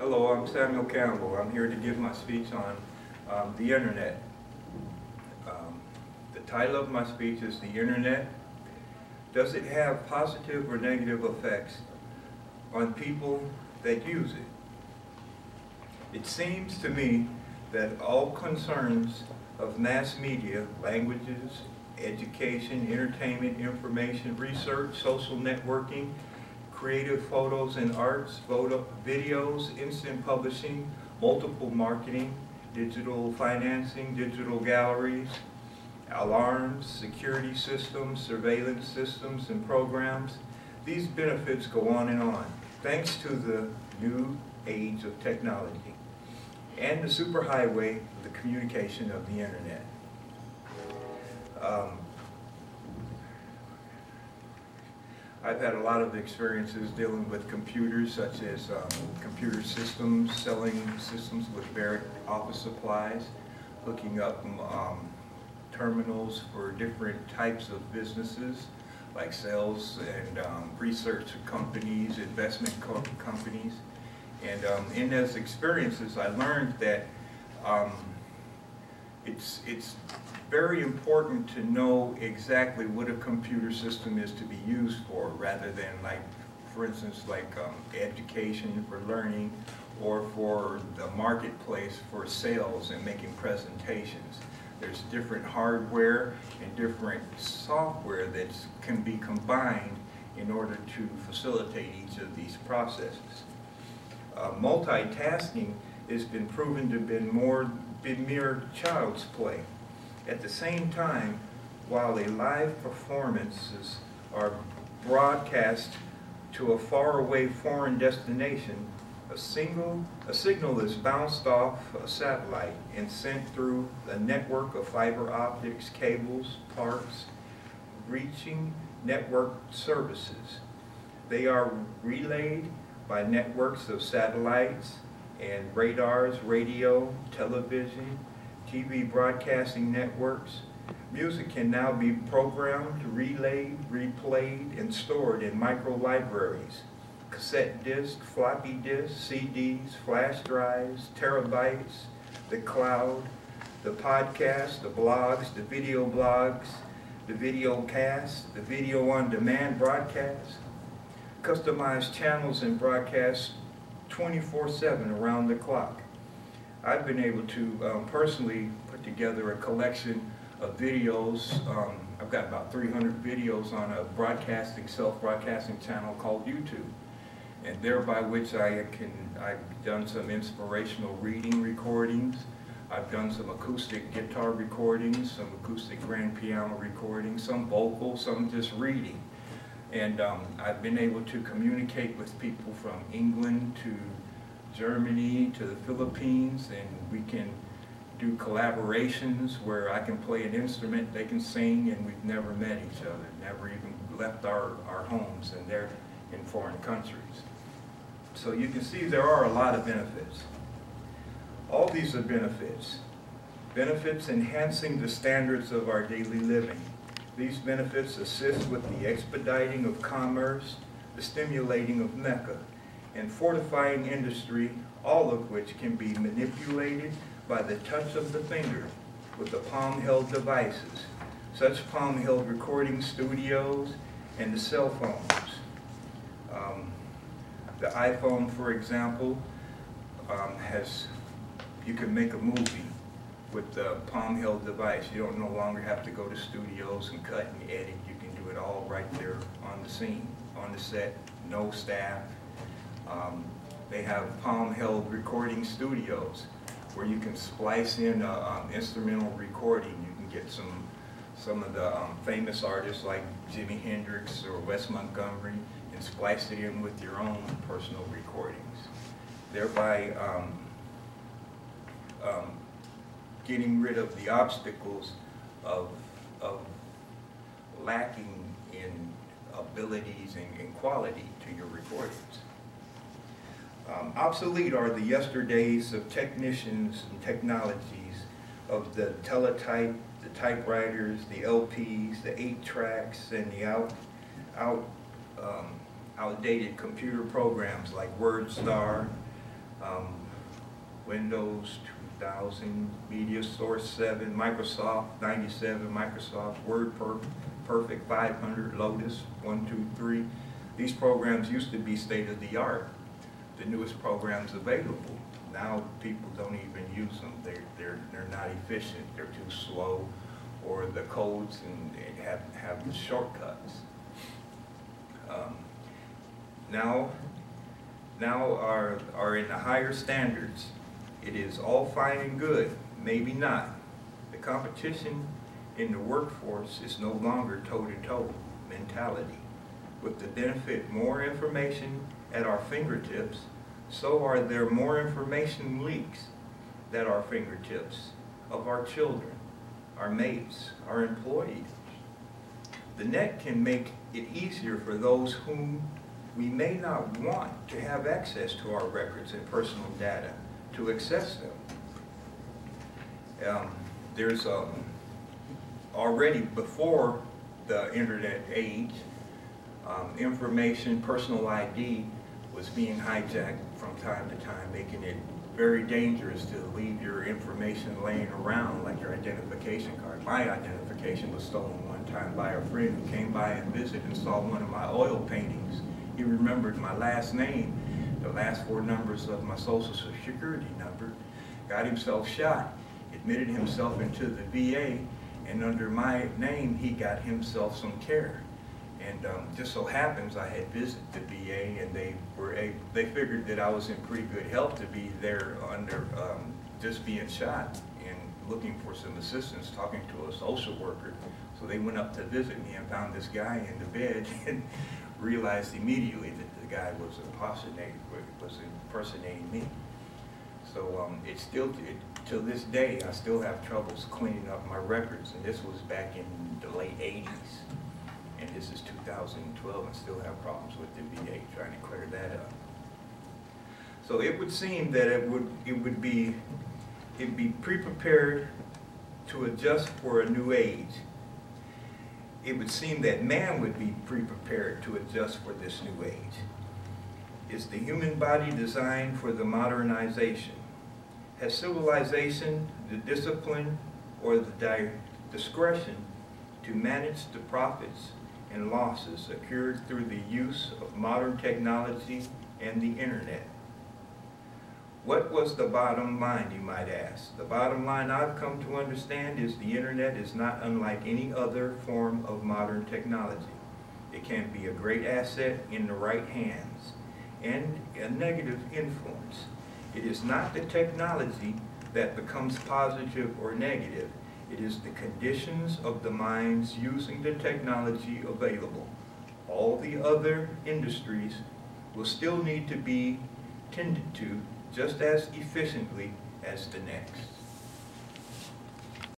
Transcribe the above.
Hello, I'm Samuel Campbell. I'm here to give my speech on um, the Internet. Um, the title of my speech is The Internet. Does it have positive or negative effects on people that use it? It seems to me that all concerns of mass media, languages, education, entertainment, information, research, social networking, creative photos and arts, photo, videos, instant publishing, multiple marketing, digital financing, digital galleries, alarms, security systems, surveillance systems and programs. These benefits go on and on, thanks to the new age of technology and the superhighway of the communication of the internet. Um, I've had a lot of experiences dealing with computers, such as um, computer systems, selling systems with Barrett office supplies, hooking up um, terminals for different types of businesses, like sales and um, research companies, investment co companies. And um, in those experiences, I learned that um, it's, it's very important to know exactly what a computer system is to be used for rather than like, for instance, like um, education for learning or for the marketplace for sales and making presentations. There's different hardware and different software that can be combined in order to facilitate each of these processes. Uh, multitasking has been proven to have been more been mere child's play. At the same time, while the live performances are broadcast to a faraway foreign destination, a single a signal is bounced off a satellite and sent through a network of fiber optics, cables, parts, reaching network services. They are relayed by networks of satellites and radars, radio, television, TV broadcasting networks, music can now be programmed, relayed, replayed, and stored in micro libraries, cassette discs, floppy disks, CDs, flash drives, terabytes, the cloud, the podcast, the blogs, the video blogs, the video cast, the video on demand broadcast, customized channels and broadcasts 24-7 around the clock. I've been able to um, personally put together a collection of videos. Um, I've got about 300 videos on a broadcasting, self-broadcasting channel called YouTube. And thereby which I can, I've done some inspirational reading recordings. I've done some acoustic guitar recordings, some acoustic grand piano recordings, some vocal, some just reading. And um, I've been able to communicate with people from England to Germany to the Philippines, and we can do collaborations where I can play an instrument, they can sing, and we've never met each other, never even left our, our homes, and they're in foreign countries. So you can see there are a lot of benefits. All these are benefits. Benefits enhancing the standards of our daily living. These benefits assist with the expediting of commerce, the stimulating of Mecca, and fortifying industry, all of which can be manipulated by the touch of the finger with the palm-held devices, such palm-held recording studios and the cell phones. Um, the iPhone, for example, um, has, you can make a movie with the palm-held device. You don't no longer have to go to studios and cut and edit. You can do it all right there on the scene, on the set, no staff, um, they have palm-held recording studios where you can splice in an um, instrumental recording. You can get some some of the um, famous artists like Jimi Hendrix or Wes Montgomery and splice it in with your own personal recordings, thereby um, um, getting rid of the obstacles of, of lacking in abilities and, and quality to your recordings. Um, obsolete are the yesterdays of technicians and technologies of the teletype, the typewriters, the LPs, the eight tracks, and the out, out, um, outdated computer programs like WordStar, um, Windows 2000, Media Source 7, Microsoft 97, Microsoft Word Per- Perfect 500, Lotus 123. These programs used to be state-of-the-art, the newest programs available. Now people don't even use them. They're, they're, they're not efficient, they're too slow, or the codes and have, have the shortcuts. Um, Now, now are, are in the higher standards. It is all fine and good, maybe not. The competition in the workforce is no longer toe-to-toe mentality. With the benefit more information at our fingertips, so are there more information leaks at our fingertips of our children, our mates, our employees. The net can make it easier for those whom we may not want to have access to our records and personal data to access them. Um, there's um, already before the internet age, um, information, personal ID was being hijacked from time to time, making it very dangerous to leave your information laying around, like your identification card. My identification was stolen one time by a friend who came by and visited and saw one of my oil paintings. He remembered my last name, the last four numbers of my social security number, got himself shot, admitted himself into the VA, and under my name, he got himself some care. And um, just so happens I had visited the VA and they were a, they figured that I was in pretty good health to be there under um, just being shot and looking for some assistance, talking to a social worker. So they went up to visit me and found this guy in the bed and realized immediately that the guy was impersonating, was impersonating me. So um, it still, it, till this day, I still have troubles cleaning up my records, and this was back in the late 80s. And this is 2012, and still have problems with the VA trying to clear that up. So it would seem that it would, it would be, it'd be pre-prepared to adjust for a new age. It would seem that man would be pre-prepared to adjust for this new age. Is the human body designed for the modernization? Has civilization the discipline or the di discretion to manage the profits and losses occurred through the use of modern technology and the internet? What was the bottom line, you might ask? The bottom line I've come to understand is the internet is not unlike any other form of modern technology. It can be a great asset in the right hands and a negative influence. It is not the technology that becomes positive or negative. It is the conditions of the minds using the technology available. All the other industries will still need to be tended to just as efficiently as the next.